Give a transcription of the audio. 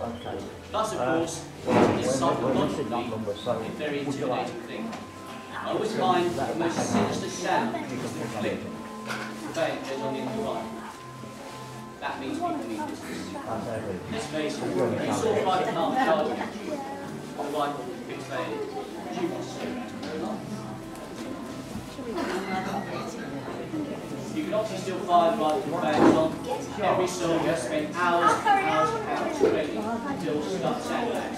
Okay. Plus, of Uh, course, Well, this we're we're missing that psychologically a very intimidating thing. I always find the most sinister sound is the click. The vein goes on the end of the line. That means people need. Okay. Let's face it, you saw five can't charge you, the right fixed vein, you want to slow down very much. You can obviously still right with bands on. Every soldier spent hours and hours and hours 就是要下 we.